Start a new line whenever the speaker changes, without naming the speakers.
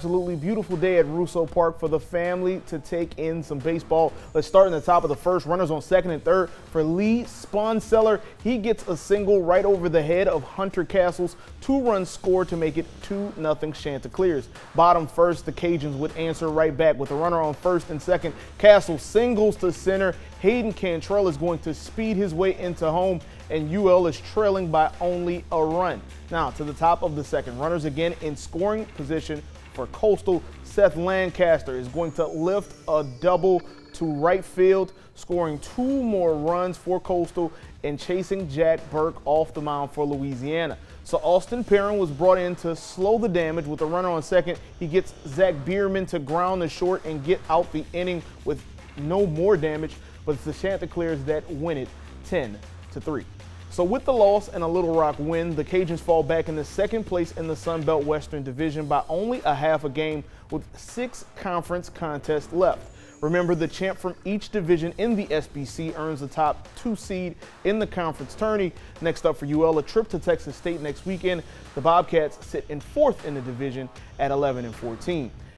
Absolutely beautiful day at Russo Park for the family to take in some baseball. Let's start in the top of the first. Runners on second and third for Lee Sponseller. He gets a single right over the head of Hunter Kasuls. Two runs scored to make it 2 0 Chanticleers. Bottom first, the Cajuns would answer right back with a runner on first and second. Castle singles to center. Hayden Cantrelle is going to speed his way into home, and UL is trailing by only a run. Now to the top of the second. Runners again in scoring position for Coastal. Seth Lancaster is going to lift a double to right field, scoring two more runs for Coastal and chasing Jack Burke off the mound for Louisiana. So Austin Perrin was brought in to slow the damage with a runner on second. He gets Zach Biermann to ground the short and get out the inning with no more damage, but it's the Chanticleers that win it 10 to 3. So with the loss and a Little Rock win, the Cajuns fall back into second place in the Sun Belt Western Division by only a half a game with six conference contests left. Remember, the champ from each division in the SBC earns the top two seed in the conference tourney. Next up for UL, a trip to Texas State next weekend. The Bobcats sit in fourth in the division at 11 and 14.